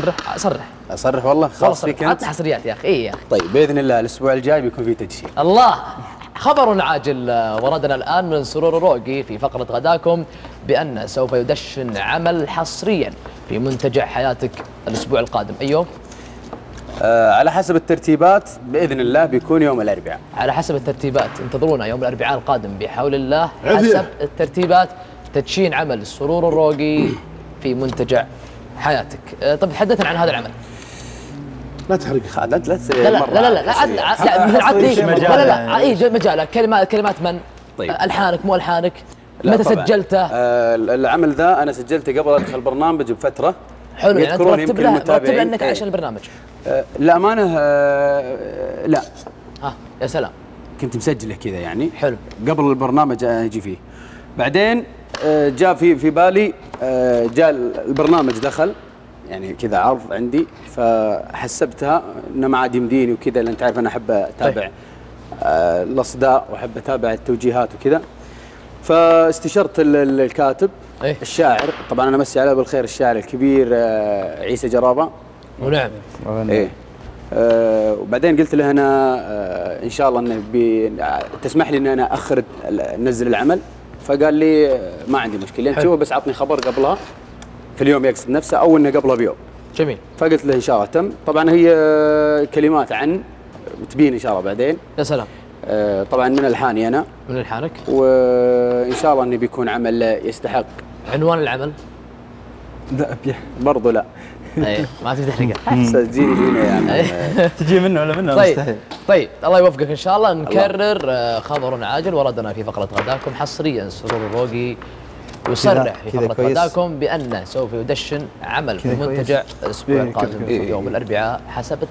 صرح صرح أصرح والله؟ خلاص فيك أنت. حصريات يا أخي. اي يا أخي. طيب بإذن الله الأسبوع الجاي بيكون في تدشين الله. خبر عاجل آه، وردنا الآن من سرور روقي في فقرة غداكم بأن سوف يدشن عمل حصريا في منتجع حياتك الأسبوع القادم. أي يوم؟ آه على حسب الترتيبات بإذن الله بيكون يوم الأربعاء. على حسب الترتيبات انتظرونا يوم الأربعاء القادم بحول الله. حسب الترتيبات تدشين عمل سرور الروقي في منتجع حياتك آه، طب تحدثنا عن هذا العمل لا تحرق خالد لا لا لا لا لا لا لا لا لا لا لا؟ اي مجالك كلمات كلمات من؟ طيب. ألحانك مو ألحانك متى. سجلته؟ آه العمل ذا أنا سجلته قبل أدخل البرنامج بفترة حلو يعني يمكن له المتابعين إنك. عشان البرنامج آه للامانه آه لا ها يا سلام كنت مسجله كذا يعني حلو قبل البرنامج أجي فيه بعدين آه، جاء في في بالي جاء البرنامج دخل يعني كذا عرض عندي فحسبتها إنه ما عاد يمديني وكذا لأن تعرف أنا أحب أتابع آه، الأصداء وأحب أتابع التوجيهات وكذا. فاستشرت ال- ال- الكاتب إيه. الشاعر طبعا أنا امسي عليه بالخير الشاعر الكبير آه، عيسى جرابة. ونعم. إيه. آه وبعدين قلت له أنا آه إن شاء الله إنه بي تسمح لي إن أنا أخر انزل العمل. فقال لي ما عندي مشكلة انت بس عطني خبر قبلها في اليوم يقصد نفسه أو إنه قبلها بيوم. جميل. فقلت له إن شاء الله تم. طبعا هي كلمات عن تبين إن شاء الله بعدين. يا سلام. آه طبعا من الحاني أنا. من الحانك. وان شاء الله انه بيكون عمل يستحق. عنوان العمل؟ لا بيح برضو لا. اي ما تبي تحرقه تجيني فينا يعني تجي منه ولا منه؟ طيب مستحيل. طيب الله يوفقك إن شاء الله. نكرر آه، خبر عاجل. وردنا في فقرة غداكم حصريا. سرور الروقي يصرح في فقرة. غداكم بانه سوف يدشن عمل في كذا كويس. منتجع الأسبوع إيه، القادم. يوم الأربعاء حسب